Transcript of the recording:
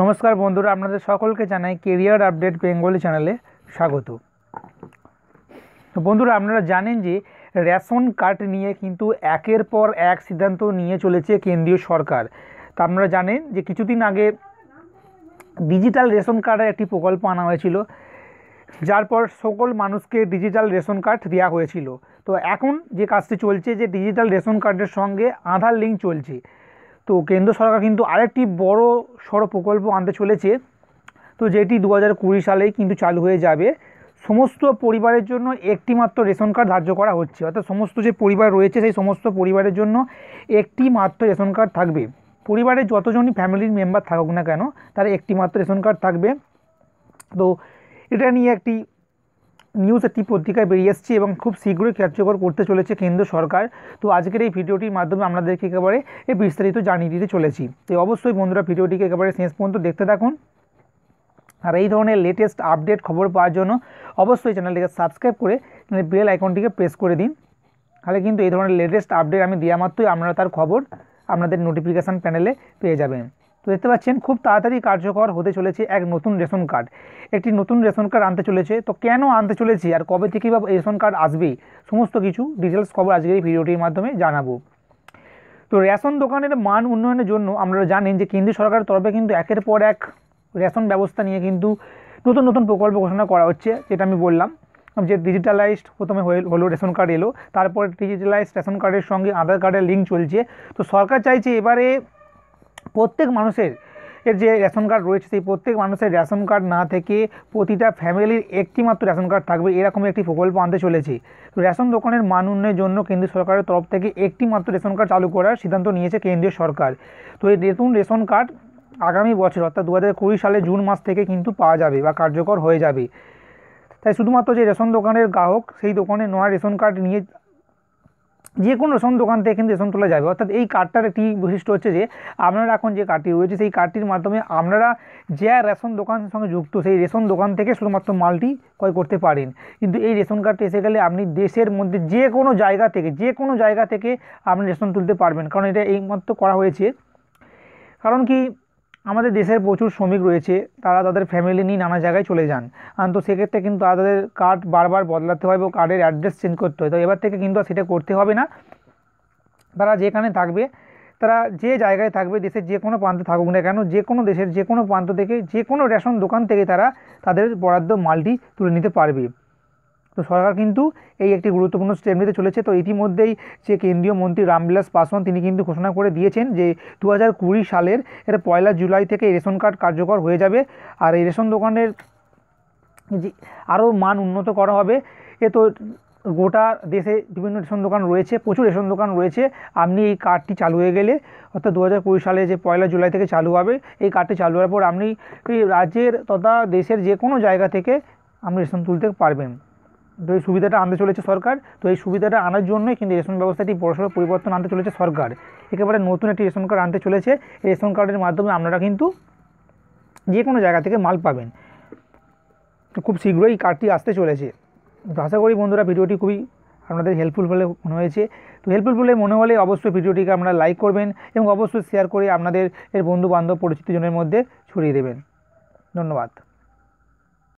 নমস্কার বন্ধুরা, আপনাদের সকলকে জানাই কেরিয়ার আপডেট বেঙ্গলি চ্যানেলে স্বাগত। তো বন্ধুরা, আপনারা জানেন যে রেশন কার্ড নিয়ে কিন্তু একের পর এক সিদ্ধান্ত নিয়ে চলেছে কেন্দ্রীয় সরকার। তা আপনারা জানেন যে কিছুদিন আগে ডিজিটাল রেশন কার্ডের একটি প্রকল্প আনা হয়েছিল, যার পর সকল মানুষকে ডিজিটাল রেশন কার্ড দেওয়া হয়েছিল। তো এখন যে কাজটি চলছে, যে ডিজিটাল রেশন কার্ডের সঙ্গে আধার লিঙ্ক চলছে। তো কেন্দ্র সরকার কিন্তু আরেকটি বড় সড়ো প্রকল্প আনতে চলেছে। তো যেটি দু হাজার কুড়ি সালেই কিন্তু চালু হয়ে যাবে। সমস্ত পরিবারের জন্য একটি মাত্র রেশন কার্ড ধার্য করা হচ্ছে। অর্থাৎ সমস্ত যে পরিবার রয়েছে, সেই সমস্ত পরিবারের জন্য একটি মাত্র রেশন কার্ড থাকবে। পরিবারের যতজনই ফ্যামিলির মেম্বার থাকুক না কেন, তার একটি মাত্র রেশন কার্ড থাকবে। তো এটা নিয়ে একটি নিউজ একটি পত্রিকায় বেরিয়ে এসছে এবং খুব শীঘ্রই কার্যকর করতে চলেছে কেন্দ্র সরকার। তো আজকের এই ভিডিওটির মাধ্যমে আপনাদেরকে একেবারে এই বিস্তারিত জানিয়ে দিতে চলেছি। তো অবশ্যই বন্ধুরা ভিডিওটিকে একেবারে শেষ পর্যন্ত দেখতে থাকুন। আর এই ধরনের লেটেস্ট আপডেট খবর পাওয়ার জন্য অবশ্যই চ্যানেলটিকে সাবস্ক্রাইব করে বেল আইকনটিকে প্রেস করে দিন। তাহলে কিন্তু এই ধরনের লেটেস্ট আপডেট আমি দেওয়া মাত্রই আপনারা তার খবর আপনাদের নোটিফিকেশান প্যানেলে পেয়ে যাবেন। তো দেখতে পাচ্ছেন, খুব তাড়াতাড়ি কার্যকর হতে চলেছে এক নতুন রেশন কার্ড। একটি নতুন রেশন কার্ড আনতে চলেছে। তো কেন আনতে চলেছে আর কবে থেকে বা রেশন কার্ড আসবে? সমস্ত কিছু ডিটেলস খবর আজকের এই ভিডিওটির মাধ্যমে জানাব। তো রেশন দোকানের মান উন্নয়নের জন্য আপনারা জানেন যে কেন্দ্রীয় সরকারের তরফে কিন্তু একের পর এক রেশন ব্যবস্থা নিয়ে কিন্তু নতুন নতুন প্রকল্প ঘোষণা করা হচ্ছে, যেটা আমি বললাম। যে ডিজিটালাইজড প্রথমে হলো রেশন কার্ড এলো, তারপরে ডিজিটালাইজড রেশন কার্ডের সঙ্গে আধার কার্ডের লিঙ্ক চলছে। তো সরকার চাইছে এবারে প্রত্যেক মানুষের এর যে রেশন কার্ড রয়েছে, সেই প্রত্যেক মানুষের রেশন কার্ড না থেকে প্রতিটা ফ্যামিলির একটি মাত্র রেশন কার্ড থাকবে। এরকম একটি প্রকল্প আনতে চলেছে। রেশন দোকানের মান উন্নয়নের জন্য কেন্দ্রীয় সরকারের তরফ থেকে একটি মাত্র রেশন কার্ড চালু করার সিদ্ধান্ত নিয়েছে কেন্দ্রীয় সরকার। তো এই নতুন রেশন কার্ড আগামী বছর, অর্থাৎ দু হাজার কুড়ি সালে জুন মাস থেকে কিন্তু পাওয়া যাবে বা কার্যকর হয়ে যাবে। তাই শুধুমাত্র যে রেশন দোকানের গ্রাহক, সেই দোকানে নয়া রেশন কার্ড নিয়ে যে কোনো রেশন দোকান থেকে কিন্তু রেশন তোলা যাবে। অর্থাৎ এই কার্ডটার একটি বৈশিষ্ট্য হচ্ছে যে, আপনারা এখন যে কার্ডটি রয়েছে, সেই কার্ডটির মাধ্যমে আপনারা যে রেশন দোকানের সঙ্গে যুক্ত, সেই রেশন দোকান থেকে শুধুমাত্র মালটি ক্রয় করতে পারেন। কিন্তু এই রেশন কার্ডটি এসে গেলে আপনি দেশের মধ্যে যে কোনো জায়গা থেকে, যে কোনো জায়গা থেকে আপনি রেশন তুলতে পারবেন। কারণ এটা এইমাত্র করা হয়েছে। কারণ কি আমাদের দেশের প্রচুর শ্রমিক রয়েছে, তারা তাদের ফ্যামিলি নিয়ে নানা জায়গায় চলে যান। তো সেক্ষেত্রে কিন্তু তাদের কার্ড বারবার বদলাতে হয় এবং কার্ডের অ্যাড্রেস চেঞ্জ করতে হয়। তো এবার থেকে কিন্তু সেটা করতে হবে না। তারা যেখানে থাকবে, তারা যে জায়গায় থাকবে, দেশের যে কোনো প্রান্তে থাকুক না কেন, যে কোনো দেশের যে কোনো প্রান্ত থেকে, যে কোনো রেশন দোকান থেকে তারা তাদের বরাদ্দ মালটি তুলে নিতে পারবে। তো সরকার কিন্তু এই একটি গুরুত্বপূর্ণ স্টেপ নিতে চলেছে। তো ইতিমধ্যেই যে কেন্দ্রীয় মন্ত্রী রামবিলাস পাসওয়ান তিনি কিন্তু ঘোষণা করে দিয়েছেন যে দু হাজার কুড়ি সালের এর পয়লা জুলাই থেকে রেশন কার্ড কার্যকর হয়ে যাবে। আর এই রেশন দোকানের যে আরও মান উন্নত করা হবে। এ তো গোটা দেশে বিভিন্ন রেশন দোকান রয়েছে, প্রচুর রেশন দোকান রয়েছে। আপনি এই কার্ডটি চালু হয়ে গেলে, অর্থাৎ দু হাজার কুড়ি সালে যে পয়লা জুলাই থেকে চালু হবে, এই কার্ডটি চালু হওয়ার পর আপনি রাজ্যের তথা দেশের যে কোনো জায়গা থেকে আপনি রেশন তুলতে পারবেন। তো এই সুবিধাটা আনতে চলেছে সরকার। তো এই সুবিধাটা আনার জন্যই কিন্তু রেশন ব্যবস্থাটি বড়সড় পরিবর্তন আনতে চলেছে সরকার। একেবারে নতুন একটি রেশন কার্ড আনতে চলেছে। এই রেশন কার্ডের মাধ্যমে আপনারা কিন্তু যে কোনো জায়গা থেকে মাল পাবেন। তো খুব শীঘ্রই কার্ডটি আসতে চলেছে। তো আশা করি বন্ধুরা ভিডিওটি খুবই আপনাদের হেল্পফুল বলে মনে হয়েছে। তো হেল্পফুল বলে মনে হলে অবশ্যই ভিডিওটিকে আপনারা লাইক করবেন এবং অবশ্যই শেয়ার করে আপনাদের এর বন্ধু বান্ধব পরিচিতজনের মধ্যে ছড়িয়ে দেবেন। ধন্যবাদ।